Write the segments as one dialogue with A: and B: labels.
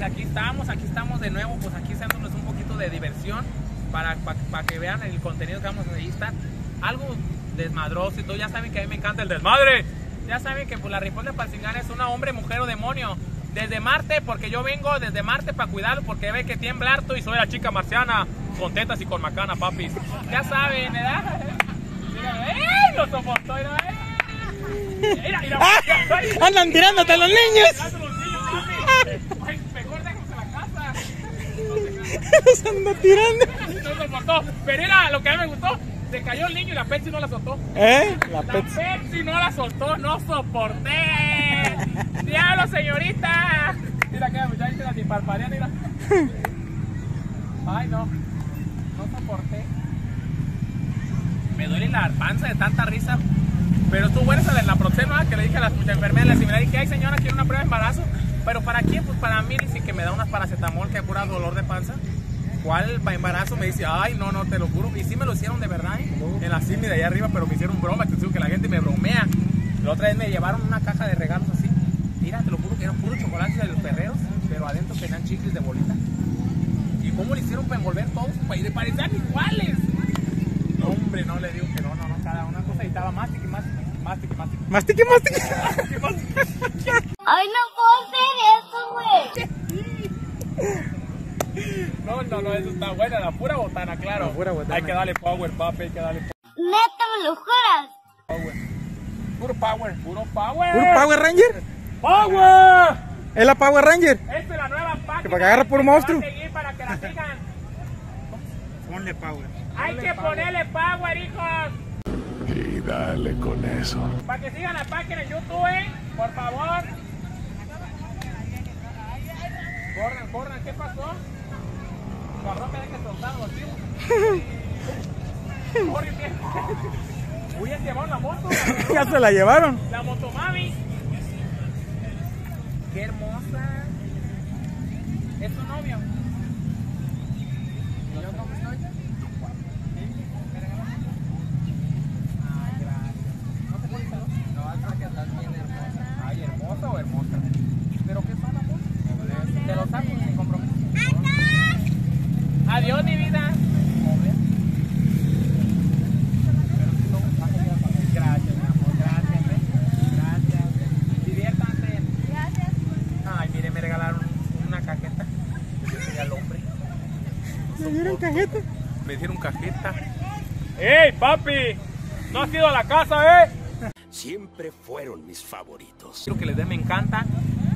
A: pues aquí estamos, aquí estamos de nuevo, pues aquí dándonos un poquito de diversión para, para, que vean el contenido que vamos a estar. Algo desmadroso y todo, ya saben que a mí me encanta el desmadre. Ya saben que pues la Ripón de Palcingana es una hombre, mujer o demonio. Desde Marte, porque yo vengo desde Marte para cuidarlo, porque ve que tiembla harto y soy la chica marciana, con tetas y con macana, papis. Ya saben, ¿verdad? ¡Eh! Lo soportó, ¿verdad? Mira, mira,
B: ¡Ah! ¡Andan tirándote a los niños!
A: Mejor déjense la casa.
B: Anda tirando.
A: No soportó. Pero era lo que a mí me gustó. Se cayó el niño y la Pepsi no la soltó.
B: ¿Eh?
A: La, Pepsi. no la soltó, no soporté. ¡Diablo, señorita! Mira que muchacha sin parpadear, mira. Ay, no. No soporté. Me duele la panza de tanta risa. Pero estuvo buena esa de la próxima que le dije a las muchas enfermeras, le dije, ay señora, quiero una prueba de embarazo. Pero ¿para quién? Pues para mí, dice que me da unas paracetamol que cura dolor de panza. ¿Cuál embarazo? Me dice, ay, no, no, te lo juro. Y sí me lo hicieron de verdad, ¿eh? en la cima de allá arriba, pero me hicieron broma, que digo que la gente me bromea. La otra vez me llevaron una caja de regalos así. Mira, te lo juro que eran puro chocolate de los perreros, pero adentro tenían chicles de bolita. ¿Y cómo le hicieron para envolver todos? Pues parecían iguales. No, hombre, no le digo que no, no, no, cada una cosa y estaba más y más, más y más.
B: Mastique, mastique.
C: Ay, no puedo hacer eso,
A: güey. No, no, no, eso está buena, la pura botana, claro.
B: La pura botana.
A: Hay que darle power, papi, hay que darle power.
C: Neta, me lo juras.
A: Power. Puro power, puro power.
B: ¿Puro Power Ranger?
A: ¡Power!
B: ¿Es la Power Ranger?
A: Esta es la nueva página.
B: Que para que agarre puro monstruo.
A: Para que la sigan.
B: Ponle Power.
A: Hay que ponerle power, hijos.
D: Y dale con eso.
A: Para que sigan la página en YouTube, ¿eh? por favor. Corran, corran, ¿qué pasó? Uy, llevaron la moto.
B: ya se la llevaron.
A: La motomami. Qué hermosa. ¿Es tu novio? ¿Y yo cómo estoy? Ay, gracias. ¿No te pones celoso? No, es que estás bien hermosa. Ay, hermosa o hermosa. ¿Pero qué son, amor? Te lo saco sin compromiso. Adiós, mi vida. Gracias, mi amor. Gracias, ¿eh? Gracias. Diviértanse.
C: Gracias.
A: Ay, mire, me regalaron una cajeta. Yo soy el hombre.
B: ¿Me dieron cajeta?
A: Me dieron cajeta. ¡Ey, papi! ¿No has ido a la casa, eh?
D: Siempre fueron mis favoritos.
A: Quiero que les dé, me encanta.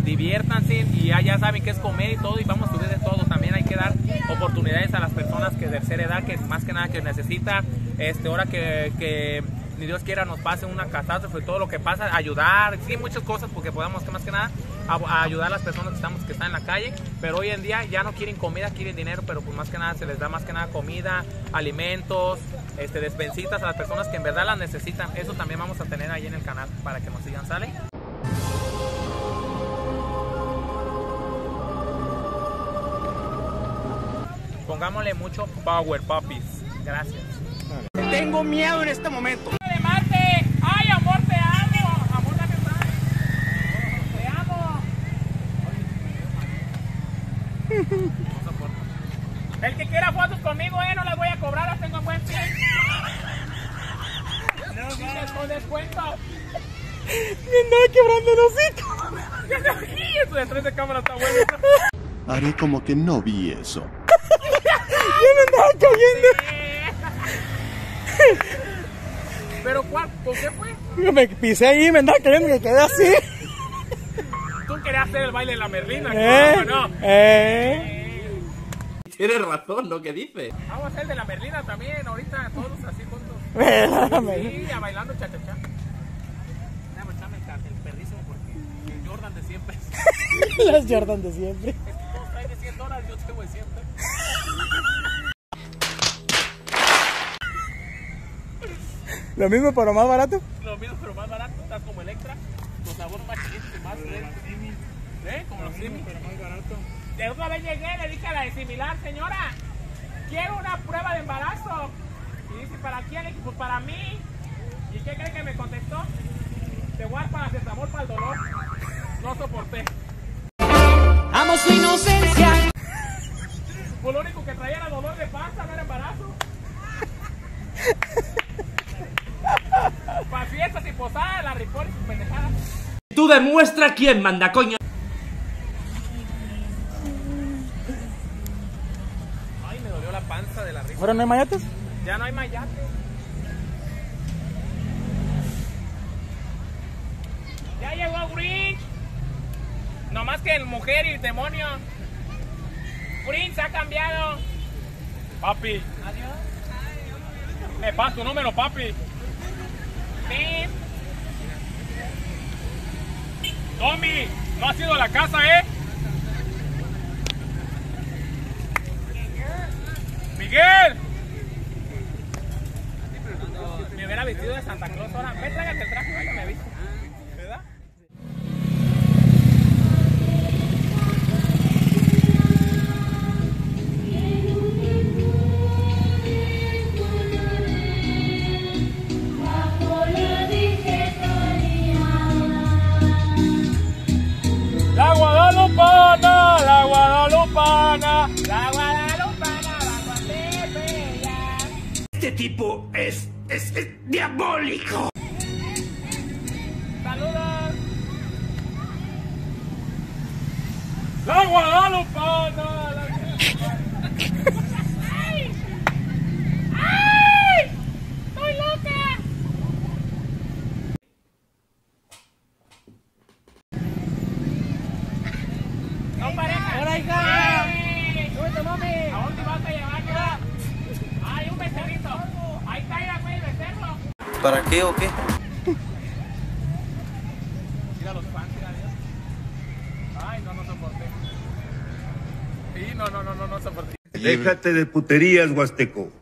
A: Diviértanse y ya, ya saben que es comer y todo y vamos a subir de todo. También hay que dar oportunidades a las personas que de tercera edad, que más que nada que necesitan. Este, ahora que, que ni Dios quiera nos pase una catástrofe, todo lo que pasa, ayudar, sí, muchas cosas porque podamos que más que nada a, a ayudar a las personas que estamos que están en la calle, pero hoy en día ya no quieren comida, quieren dinero, pero pues más que nada se les da más que nada comida, alimentos, este despensitas a las personas que en verdad las necesitan. Eso también vamos a tener ahí en el canal para que nos sigan, ¿sale? Pongámosle mucho power, papis. Gracias.
B: Tengo miedo en este momento.
A: de Marte. Ay, amor, te amo. Amor, dame paz. Te amo. No soporto. El que quiera fotos conmigo, eh, no las voy a cobrar, las tengo en buen pie. No, con descuento.
B: Me andaba quebrando el hocico.
A: Eso detrás de cámara está bueno.
D: Haré como que no vi eso.
B: Cayendo.
A: ¿Pero cuál? ¿Por qué fue?
B: Yo me pisé ahí, me andaba cayendo y me quedé así.
A: Tú querías hacer el baile de la merlina.
B: ¿Eh?
A: ¿no? no?
B: ¿Eh?
E: Tienes razón, ¿no? ¿Qué dice?
A: Vamos a hacer el de la merlina también, ahorita todos así juntos. Sí, ya bailando cha-cha-cha. Déjame echarme el, el perrísimo porque el Jordan de siempre.
B: Las Jordan de siempre.
A: Es que todos traen de 100 dólares, yo tengo de siempre.
B: Lo mismo pero más barato.
A: Lo mismo pero más barato, estás como Electra, los sabores más chiquitos y más frescos. ¿Eh? Como los Simi.
B: Pero más barato.
A: De otra vez llegué, le dije a la de similar, señora, quiero una prueba de embarazo. Y dice, ¿para quién? Le dije, pues para mí. ¿Y qué cree que me contestó? Te voy a dar paracetamol para el dolor. No soporté.
F: Amo su inocencia.
A: Y pendejadas.
E: Tú demuestra quién manda, coño.
A: Ay, me dolió la panza de la risa.
B: ¿Ahora no hay mayates?
A: Ya no hay mayate. Ya llegó Grinch. No más que el mujer y el demonio. Grinch ha cambiado. Papi. Adiós. Me pasa tu número, papi. Sí. Tommy, no has ido a la casa, ¿eh? Miguel. Me hubiera vestido de Santa Claus ahora. Ve, trágate el traje me viste.
D: Este tipo es, es, es diabólico.
A: Saludos. La Guadalupana. La... ¡Ay! ¡Ay! ¡Estoy loca! No pareja. ¡Hola, hija! ¡Súbete, mami! ¿A dónde vas a llevarla? ¡Ay, un becerrito! Ahí está, mira, güey, el becerro.
F: ¿Para qué o qué?
A: Mira los fans, mira Dios. Ay, no, no soporté. Sí, no, no, no, no, no soporté.
G: Déjate de puterías, Huasteco.